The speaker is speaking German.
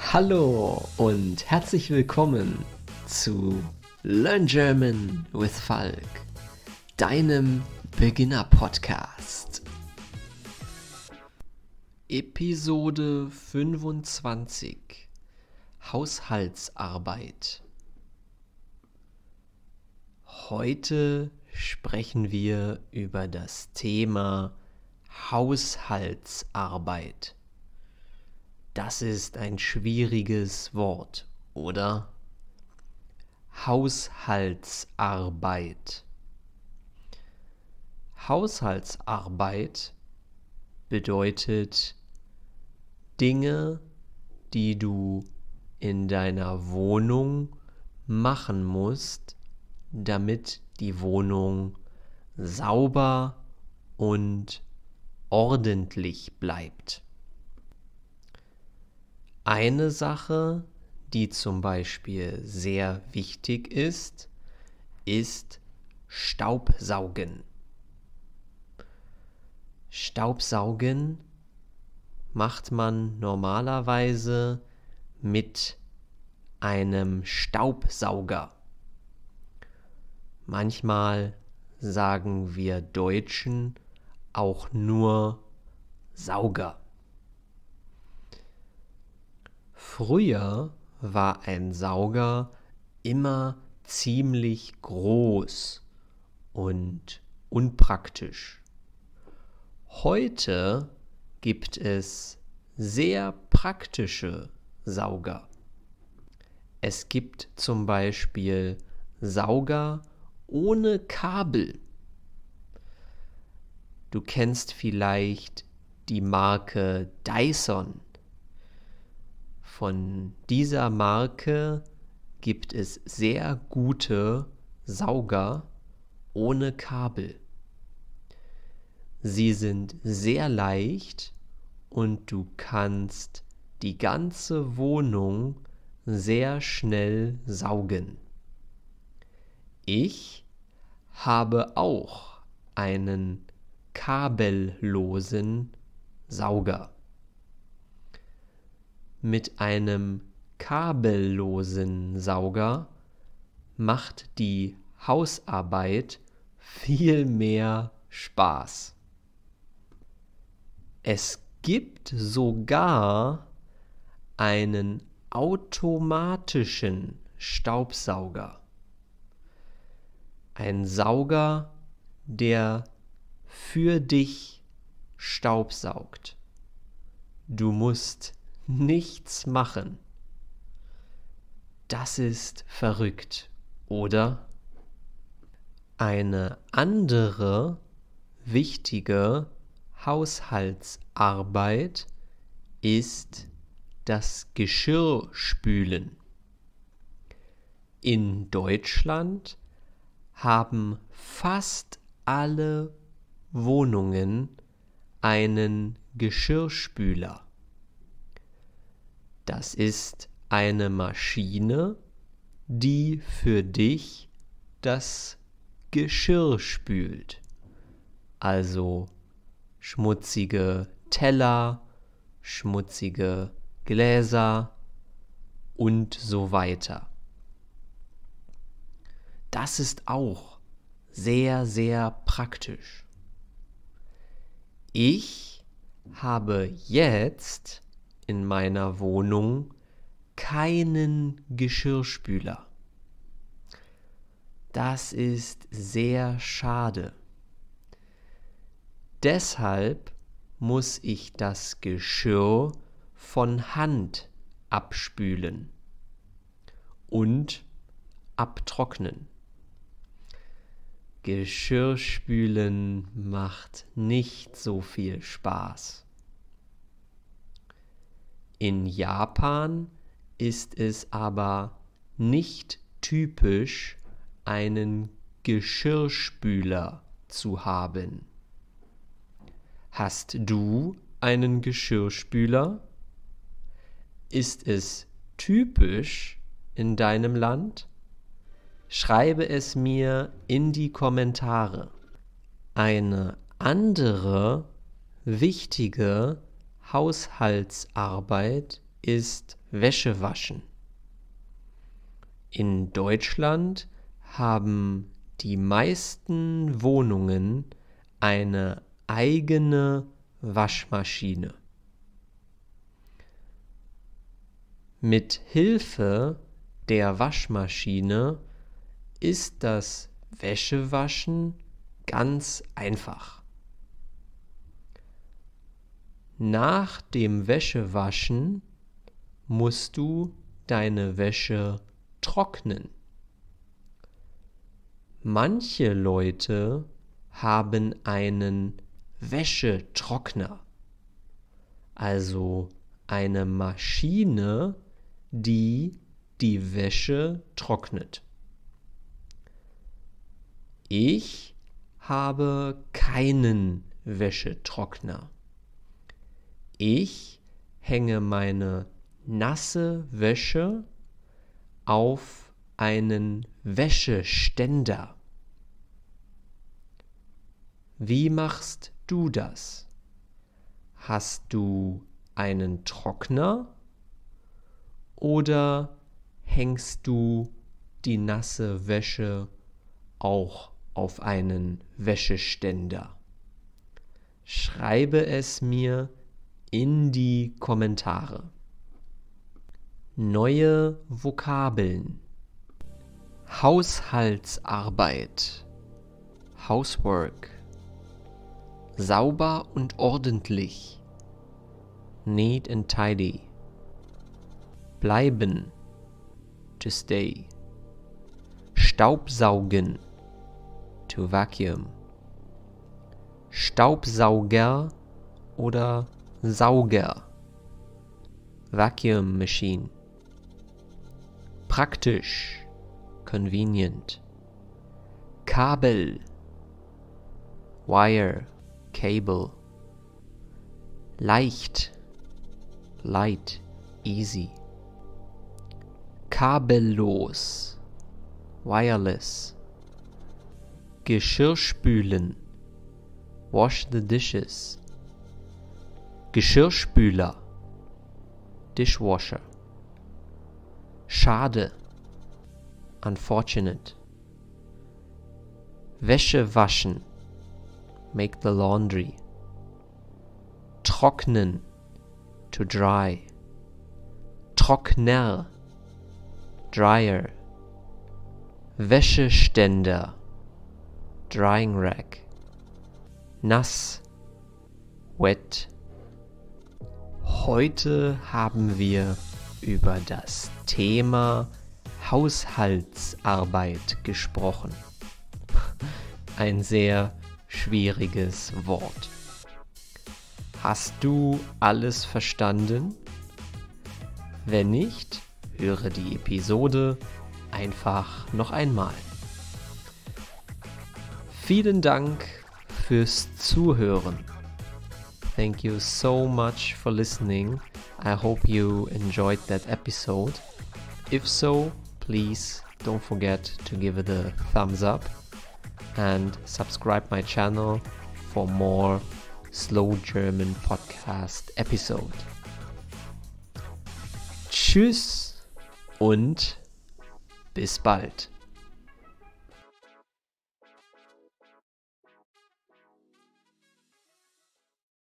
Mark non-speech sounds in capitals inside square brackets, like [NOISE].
Hallo und herzlich willkommen zu Learn German with Falk, deinem Beginner-Podcast. Episode 25 Haushaltsarbeit. Heute sprechen wir über das Thema Haushaltsarbeit. Das ist ein schwieriges Wort, oder? Haushaltsarbeit. Haushaltsarbeit bedeutet Dinge, die du in deiner Wohnung machen musst, damit die Wohnung sauber und ordentlich bleibt. Eine Sache, die zum Beispiel sehr wichtig ist, ist Staubsaugen. Staubsaugen macht man normalerweise mit einem Staubsauger. Manchmal sagen wir Deutschen auch nur Sauger. Früher war ein Sauger immer ziemlich groß und unpraktisch. Heute gibt es sehr praktische Sauger. Es gibt zum Beispiel Sauger ohne Kabel. Du kennst vielleicht die Marke Dyson. Von dieser Marke gibt es sehr gute Sauger ohne Kabel. Sie sind sehr leicht und du kannst die ganze Wohnung sehr schnell saugen. Ich habe auch einen kabellosen Sauger mit einem kabellosen Sauger macht die Hausarbeit viel mehr Spaß. Es gibt sogar einen automatischen Staubsauger. Ein Sauger, der für dich Staubsaugt. Du musst nichts machen. Das ist verrückt, oder? Eine andere wichtige Haushaltsarbeit ist das Geschirrspülen. In Deutschland haben fast alle Wohnungen einen Geschirrspüler. Das ist eine Maschine, die für dich das Geschirr spült. Also schmutzige Teller, schmutzige Gläser und so weiter. Das ist auch sehr, sehr praktisch. Ich habe jetzt in meiner Wohnung keinen Geschirrspüler. Das ist sehr schade. Deshalb muss ich das Geschirr von Hand abspülen und abtrocknen. Geschirrspülen macht nicht so viel Spaß. In Japan ist es aber nicht typisch, einen Geschirrspüler zu haben. Hast du einen Geschirrspüler? Ist es typisch in deinem Land? Schreibe es mir in die Kommentare. Eine andere wichtige Haushaltsarbeit ist Wäsche waschen. In Deutschland haben die meisten Wohnungen eine eigene Waschmaschine. Mit Hilfe der Waschmaschine ist das Wäschewaschen ganz einfach. Nach dem Wäschewaschen musst du deine Wäsche trocknen. Manche Leute haben einen Wäschetrockner, also eine Maschine, die die Wäsche trocknet. Ich habe keinen Wäschetrockner. Ich hänge meine nasse Wäsche auf einen Wäscheständer. Wie machst du das? Hast du einen Trockner oder hängst du die nasse Wäsche auch auf einen Wäscheständer? Schreibe es mir in die Kommentare. Neue Vokabeln. Haushaltsarbeit. Housework. Sauber und ordentlich. Neat and tidy. Bleiben. To stay. Staubsaugen. To vacuum. Staubsauger oder Sauger. Vacuum machine. Praktisch. Convenient. Kabel. Wire. Cable. Leicht. Light. Easy. Kabellos. Wireless. Geschirrspülen. Wash the dishes. Geschirrspüler. Dishwasher. Schade. Unfortunate. Wäsche waschen. Make the laundry. Trocknen. To dry. Trockner. Dryer. Wäscheständer. Drying rack. Nass. Wet. Heute haben wir über das Thema Haushaltsarbeit gesprochen. [LAUGHS] Ein sehr schwieriges Wort. Hast du alles verstanden? Wenn nicht, höre die Episode einfach noch einmal. Vielen Dank fürs Zuhören. Thank you so much for listening. I hope you enjoyed that episode. If so, please don't forget to give it a thumbs up and subscribe my channel for more slow German podcast episode. Tschüss und bis bald.